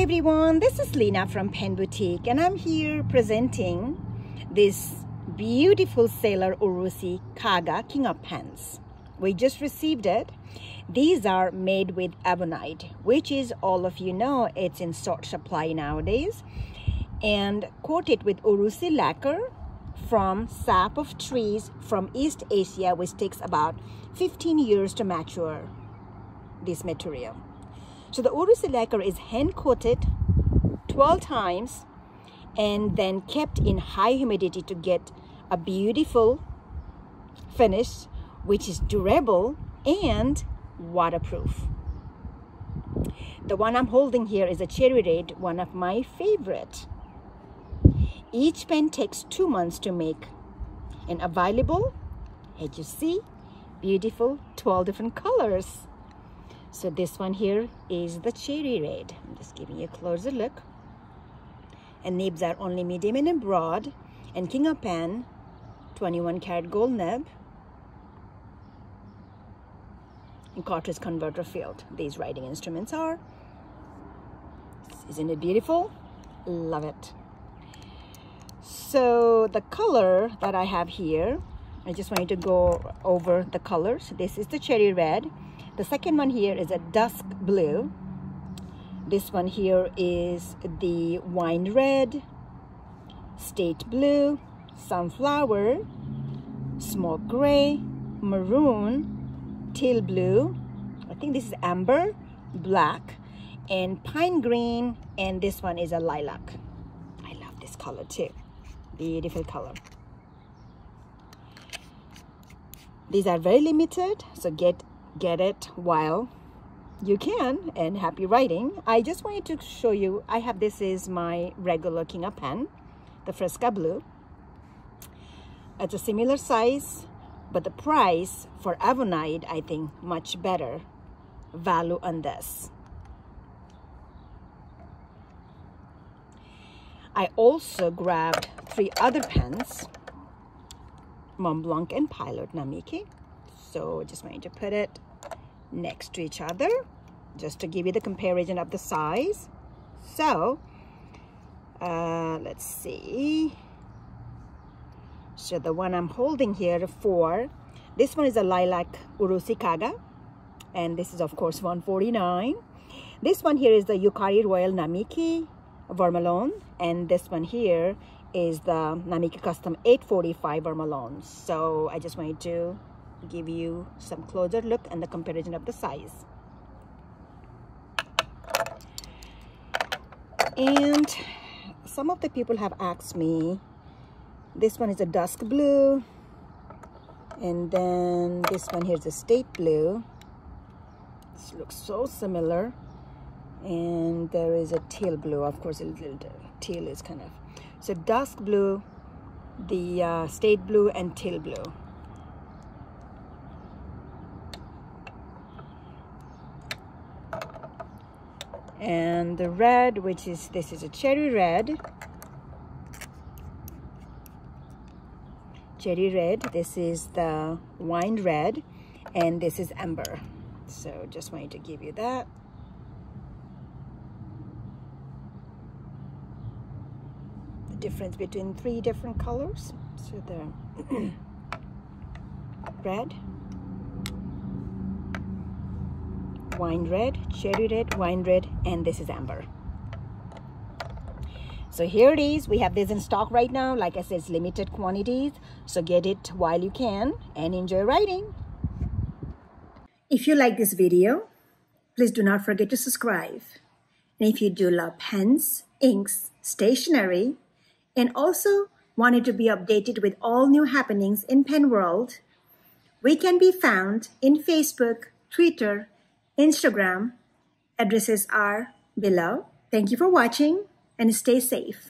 everyone, this is Lena from Pen Boutique and I'm here presenting this beautiful Sailor Urushi Kaga King of Pens. We just received it. These are made with Ebonite, which is all of you know it's in short supply nowadays and coated with Urushi lacquer from sap of trees from East Asia which takes about 15 years to mature this material. So the Urushi lacquer is hand coated 12 times and then kept in high humidity to get a beautiful finish which is durable and waterproof. The one I'm holding here is a Cherry Red, one of my favorite. Each pen takes two months to make and available, as you see, beautiful 12 different colors. So this one here is the cherry red. I'm just giving you a closer look. And nibs are only medium and broad. And King of Pen, 21 karat gold nib. And cartridge converter field. These writing instruments are. Isn't it beautiful? Love it. So the color that I have here, I just want you to go over the colors. This is the cherry red. The second one here is a dusk blue. This one here is the wine red, state blue, sunflower, smoke gray, maroon, teal blue. I think this is amber, black, and pine green. And this one is a lilac. I love this color too. Beautiful color. These are very limited, so get get it while you can and happy writing. I just wanted to show you i have this is my regular king of pen the fresca blue. It's a similar size but the price for ebonite i think much better value on this. I also grabbed three other pens montblanc and pilot namiki so just wanted to put it next to each other just to give you the comparison of the size. So uh, let's see. So the one I'm holding here for this one is a lilac urushi kaga and this is of course 149 this one here is the Yukari Royal Namiki Vermilion and this one here is the Namiki Custom 845 Vermilion so I just wanted to give you some closer look and the comparison of the size. And some of the people have asked me, this one is a dusk blue, and then this one here is a state blue. This looks so similar. And there is a teal blue, of course, a little teal is kind of. So dusk blue, the uh, state blue, and teal blue. And the red which is this is a cherry red. Cherry red this is the wine red. And this is amber. So just wanted to give you that. The difference between three different colors. So the red wine red, cherry red, wine red, and this is amber. So here it is. We have this in stock right now. Like I said, it's limited quantities. So get it while you can and enjoy writing. If you like this video, please do not forget to subscribe. And if you do love pens, inks, stationery, and also wanted to be updated with all new happenings in pen world, we can be found in Facebook, Twitter, Instagram addresses are below. Thank you for watching and stay safe.